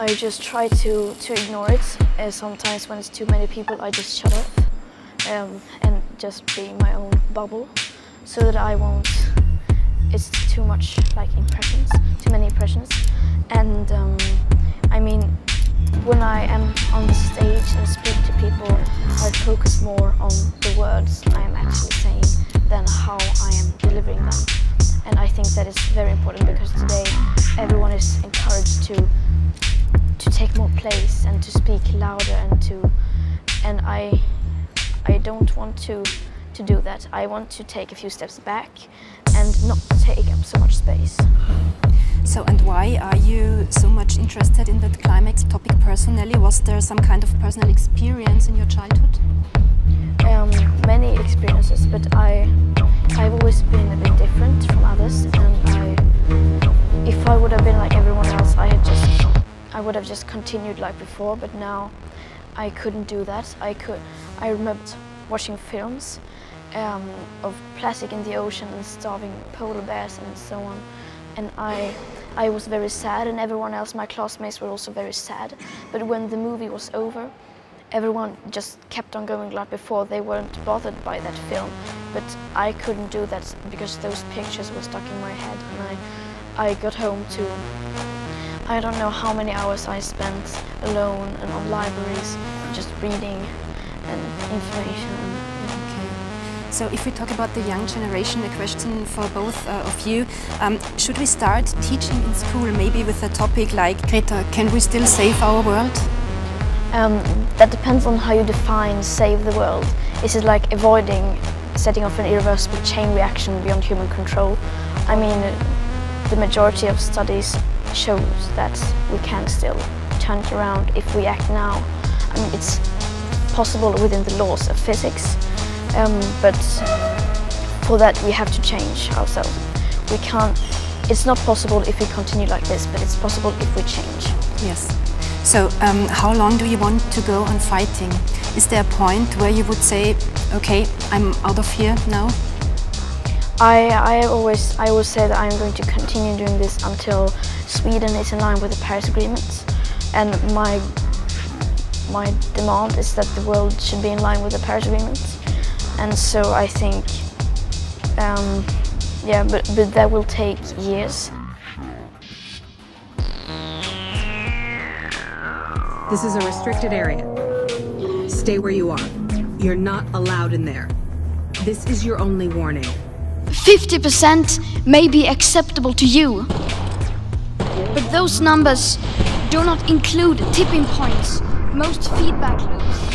I just try to, to ignore it. Uh, sometimes when it's too many people, I just shut off um, and just be in my own bubble so that I won't, it's too much like impressions, too many impressions. And um, I mean, when I am on the stage and speak to people, I focus more on the words I am actually saying than how I am delivering them. And I think that is very important because today everyone is encouraged to to take more place and to speak louder and to and I I don't want to to do that. I want to take a few steps back and not take up so much space. So, and why are you so much interested in that climax topic personally? Was there some kind of personal experience in your childhood? Um, many experiences, but I, I would have just continued like before. But now, I couldn't do that. I could, I remember watching films um, of plastic in the ocean and starving polar bears and so on and I, I was very sad and everyone else, my classmates were also very sad. But when the movie was over, everyone just kept on going like before. They weren't bothered by that film. But I couldn't do that because those pictures were stuck in my head and I, I got home to, I don't know how many hours I spent alone and on libraries just reading and information so if we talk about the young generation, a question for both uh, of you. Um, should we start teaching in school maybe with a topic like, Greta, can we still save our world? Um, that depends on how you define save the world. Is it like avoiding setting off an irreversible chain reaction beyond human control? I mean, the majority of studies shows that we can still turn it around if we act now. I mean, it's possible within the laws of physics, um, but for that we have to change ourselves. We can't, it's not possible if we continue like this, but it's possible if we change. Yes. So um, how long do you want to go on fighting? Is there a point where you would say, okay, I'm out of here now? I, I always I always say that I'm going to continue doing this until Sweden is in line with the Paris Agreement, and my my demand is that the world should be in line with the Paris Agreement and so I think, um, yeah, but, but that will take years. This is a restricted area. Stay where you are. You're not allowed in there. This is your only warning. 50% may be acceptable to you, but those numbers do not include tipping points, most feedback loops.